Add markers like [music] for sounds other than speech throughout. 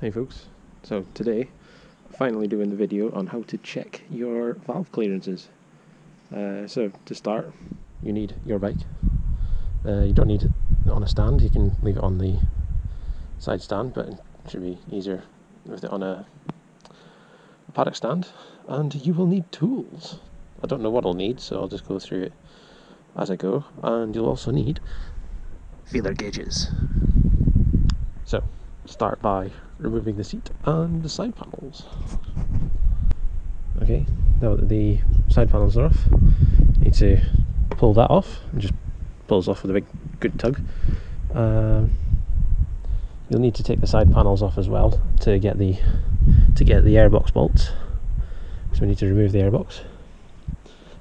Hey folks, so today finally doing the video on how to check your valve clearances. Uh, so to start you need your bike. Uh, you don't need it on a stand, you can leave it on the side stand but it should be easier with it on a, a paddock stand and you will need tools. I don't know what I'll need so I'll just go through it as I go and you'll also need feeler gauges. So start by removing the seat and the side panels. Okay, now that the side panels are off, need to pull that off and just pulls off with a big good tug. Um, you'll need to take the side panels off as well to get the to get the airbox bolts. So we need to remove the airbox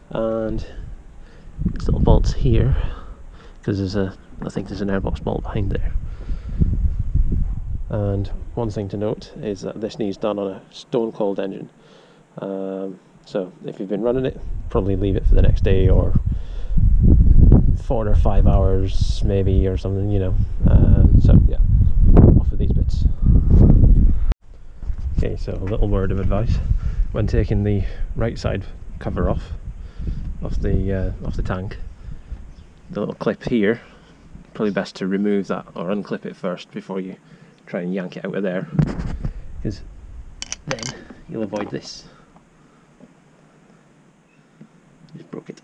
and these little bolts here because there's a I think there's an airbox bolt behind there. And one thing to note is that this needs done on a stone cold engine. Um, so if you've been running it, probably leave it for the next day or four or five hours maybe or something, you know. Um, so yeah, off of these bits. Okay, so a little word of advice when taking the right side cover off of the uh, of the tank, the little clip here, probably best to remove that or unclip it first before you try and yank it out of there because then you'll avoid this. Just broke it.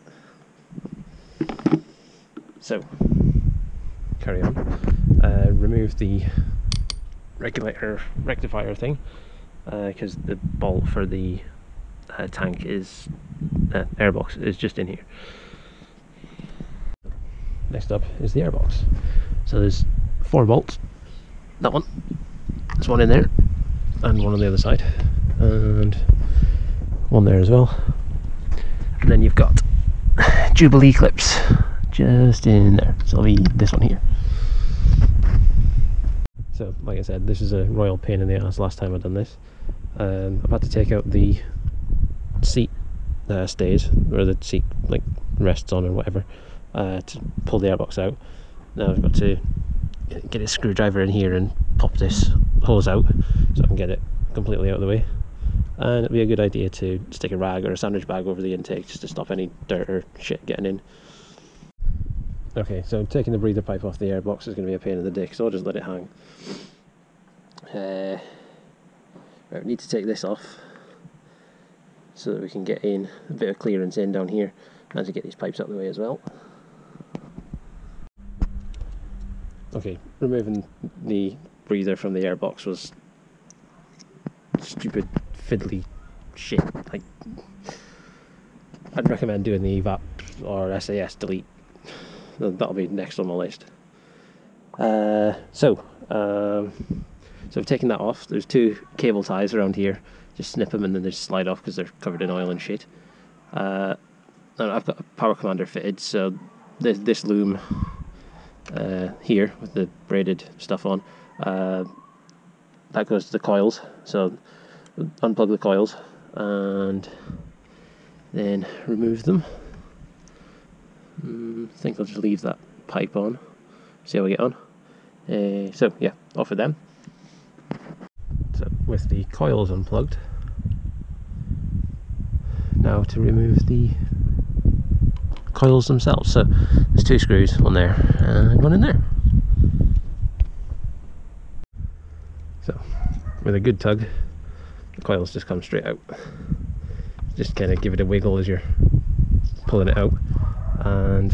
So, carry on. Uh, remove the regulator rectifier thing because uh, the bolt for the uh, tank is uh, airbox is just in here. Next up is the airbox. So there's four bolts that one. There's one in there, and one on the other side, and one there as well. And then you've got [sighs] Jubilee clips just in there. So it'll be this one here. So, like I said, this is a royal pain in the ass last time I've done this. Um, I've had to take out the seat uh, stays, where the seat like rests on or whatever, uh, to pull the airbox out. Now I've got to get a screwdriver in here and pop this hose out so I can get it completely out of the way. And it'd be a good idea to stick a rag or a sandwich bag over the intake just to stop any dirt or shit getting in. Okay, so taking the breather pipe off the airbox is going to be a pain in the dick, so I'll just let it hang. Uh, right, we need to take this off so that we can get in a bit of clearance in down here and to get these pipes out of the way as well. Okay, removing the breather from the airbox was stupid, fiddly shit. Like, I'd recommend doing the evap or SAS delete. That'll be next on my list. Uh, so, um, so I've taken that off. There's two cable ties around here. Just snip them and then they slide off because they're covered in oil and shit. Uh, and I've got a power commander fitted, so this, this loom uh, here with the braided stuff on. Uh, that goes to the coils. So unplug the coils and then remove them. Mm, I think I'll just leave that pipe on. See how we get on. Uh, so yeah, off with them. So with the coils unplugged, now to remove the coils themselves. So there's two screws, one there and one in there. So with a good tug, the coils just come straight out. Just kind of give it a wiggle as you're pulling it out and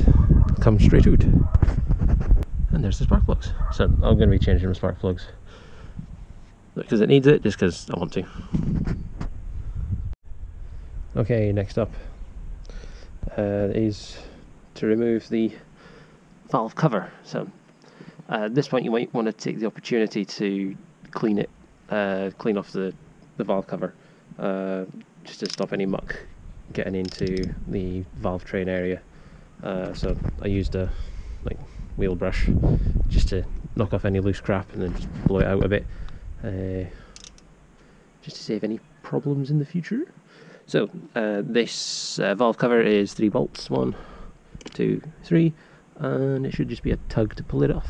come straight out. And there's the spark plugs. So I'm going to be changing the spark plugs because it needs it, just because I want to. Okay, next up uh, is to remove the valve cover. So uh, at this point you might want to take the opportunity to clean it, uh, clean off the, the valve cover, uh, just to stop any muck getting into the valve train area. Uh, so I used a like wheel brush just to knock off any loose crap and then just blow it out a bit, uh, just to save any problems in the future. So uh, this uh, valve cover is three bolts, one, two, three, and it should just be a tug to pull it off.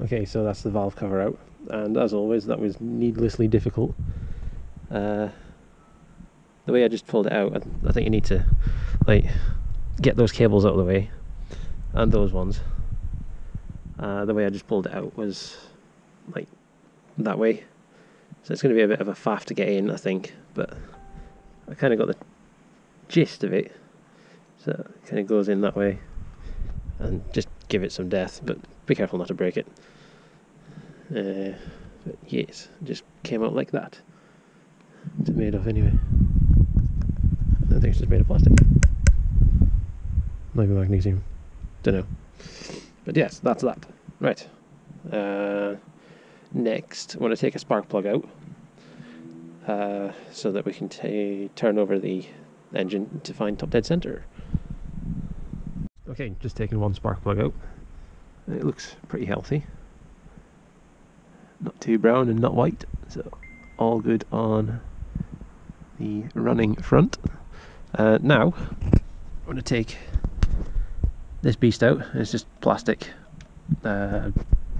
Okay, so that's the valve cover out. and as always, that was needlessly difficult. Uh, the way I just pulled it out, I, I think you need to like get those cables out of the way, and those ones. Uh, the way I just pulled it out was like that way, so it's going to be a bit of a faff to get in, I think, but I kind of got the gist of it. So it kind of goes in that way, and just give it some death, but be careful not to break it. Uh, but yes, just came out like that. What's it made of anyway? I think it's just made of plastic. Maybe magnesium. Don't know. But yes, that's that. Right. Uh, next, I want to take a spark plug out uh, so that we can turn over the engine to find top dead center. Okay, just taking one spark plug out. It looks pretty healthy. Not too brown and not white, so all good on the running front. Uh, now, I'm going to take this beast out. It's just plastic uh,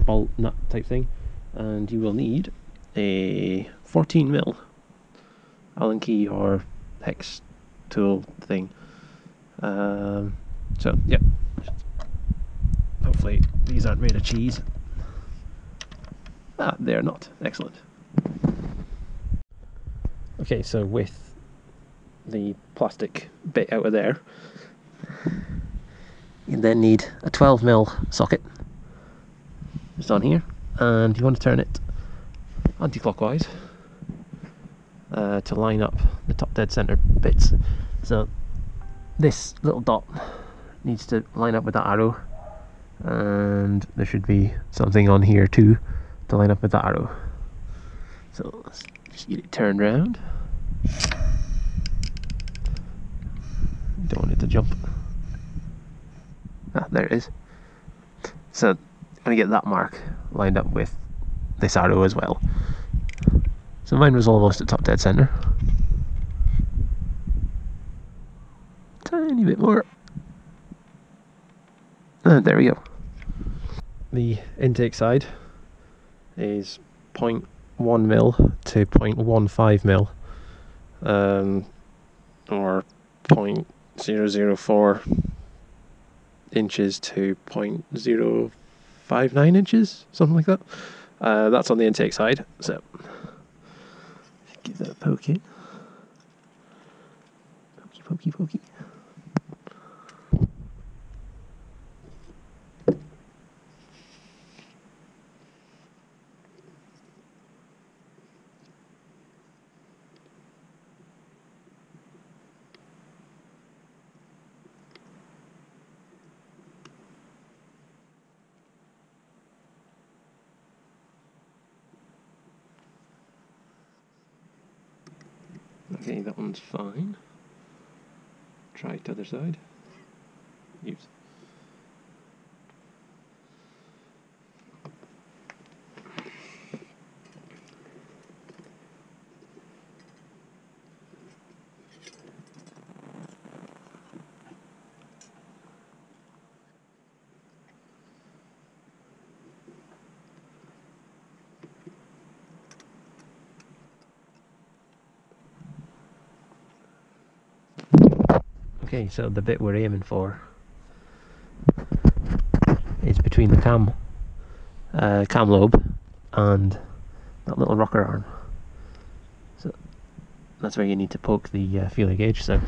bolt nut type thing, and you will need a 14 mil Allen key or hex tool thing. Um, so, yeah. Hopefully, these aren't made of cheese. Ah, they're not. Excellent. Okay, so with the plastic bit out of there, you then need a 12 mil socket just on here, and you want to turn it anti-clockwise uh, to line up the top dead center bits. So this little dot needs to line up with that arrow, and there should be something on here too to line up with that arrow. So let's just get it turned around. Don't want it to jump. Ah, there it is. So going to get that mark lined up with this arrow as well. So mine was almost at top dead centre. Tiny bit more. And there we go. The intake side is 0.1 mil to 0.15 mil, um, or 0.004 inches to 0.059 inches, something like that. Uh, that's on the intake side. So give that a poke in. Pokey, pokey, pokey. Okay, that one's fine. Try it to other side. Use. Okay, so the bit we're aiming for is between the cam uh, cam lobe and that little rocker arm. So that's where you need to poke the uh, feeler gauge. So.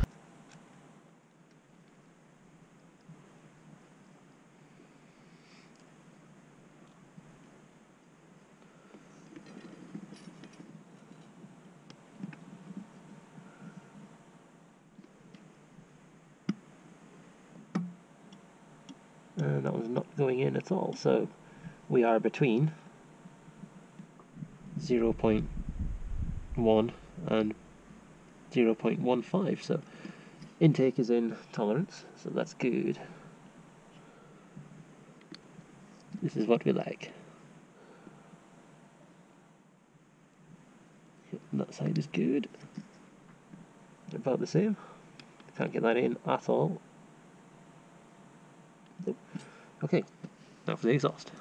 And that was not going in at all. So we are between 0.1 and 0.15 so intake is in tolerance. So that's good. This is what we like. That side is good. About the same. Can't get that in at all Okay, now for the exhaust.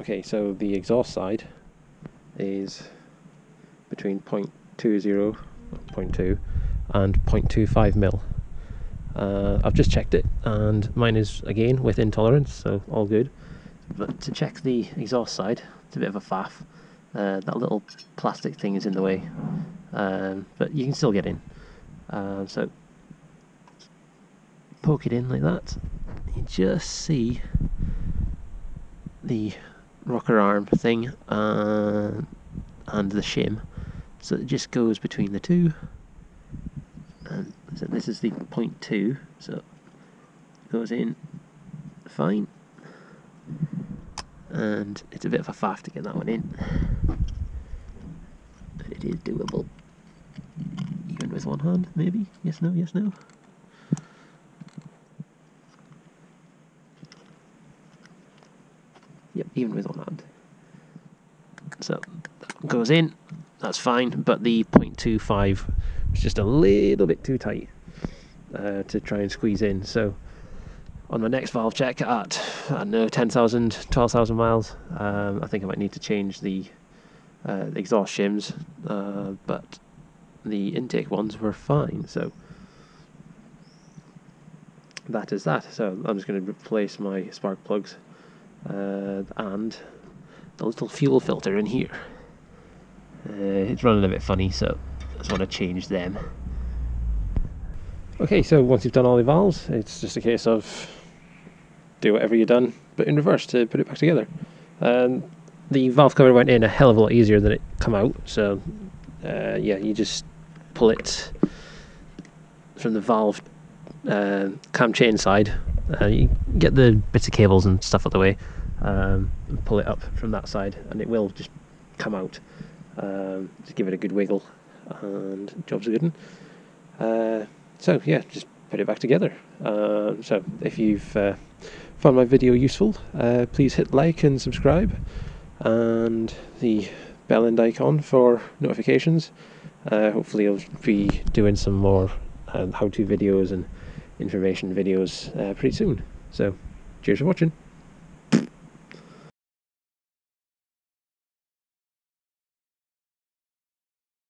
Okay, so the exhaust side is between 0.20, 0.2 and 0.25 mil. Uh, I've just checked it and mine is again within tolerance, so all good. But to check the exhaust side, it's a bit of a faff. Uh, that little plastic thing is in the way, um, but you can still get in. Uh, so poke it in like that, you just see the rocker arm thing uh, and the shim. So it just goes between the two. And so this is the point two, so it goes in fine. And it's a bit of a faff to get that one in. But it is doable. Even with one hand, maybe? Yes, no, yes, no. Even with one hand. So that goes in, that's fine, but the 0.25 was just a little bit too tight uh, to try and squeeze in. So on my next valve check at, I know, 10,000, 12,000 miles, um, I think I might need to change the, uh, exhaust shims, uh, but the intake ones were fine, so that is that. So I'm just going to replace my spark plugs uh, and the little fuel filter in here. Uh, it's running a bit funny, so I just want to change them. Okay, so once you've done all the valves, it's just a case of do whatever you've done, but in reverse to put it back together. Um, the valve cover went in a hell of a lot easier than it come out, so uh, yeah, you just pull it from the valve uh, cam chain side. Uh, you get the bits of cables and stuff out of the way, um, and pull it up from that side, and it will just come out. Um, just give it a good wiggle, and job's a good one. Uh, so yeah, just put it back together. Uh, so if you've uh, found my video useful, uh, please hit like and subscribe, and the bell end icon for notifications. Uh, hopefully, I'll be doing some more uh, how-to videos and information videos uh, pretty soon. So, cheers for watching.